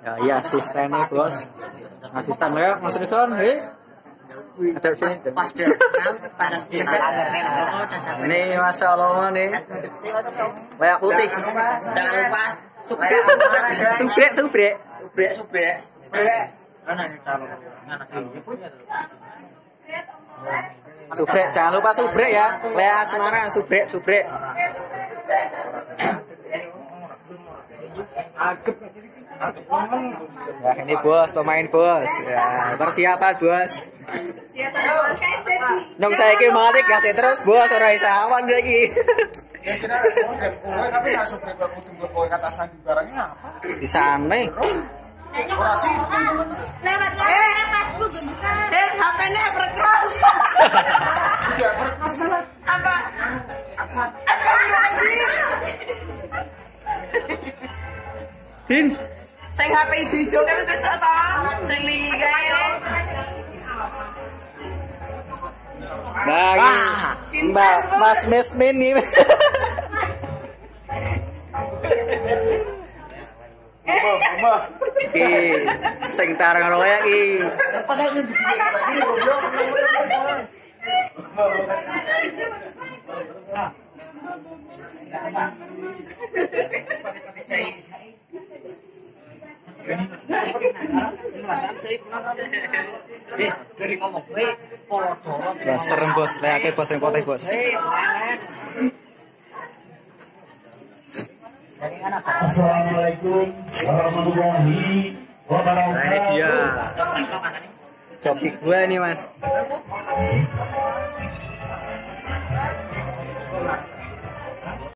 Ya iya asistennya bos. Asisten ya Mas Rizon, hei. Ada sini. Ini Masya Allah nih. Kayak putih. Jangan lupa Subrek, subrek. subrek subrek. Subrek, jangan lupa subrek ya. Lea Asmara, subrek, subrek. Ya ini bos, pemain bos. Ya, persiapan bos. Nong saya kira mati kasih terus bos orang isawan lagi. Ya tapi di barangnya apa? Di sana. Orang sih tunggu terus. Lewat lewat Facebook bukan. Eh, HP-nya berkeras. Tidak berkeras malah. Apa? Apa? Lagi. Din, Sing HP hijau kan itu sata. Sing lingi kae. Nah, ini Mbak Mas Mesmin nih. Ki, sing tarang karo lek ki. Wah, serem bos, lek bos yang poteh bos. Assalamualaikum warahmatullahi Nah, ini wabarakatuh. dia. Copik gue nih, Mas.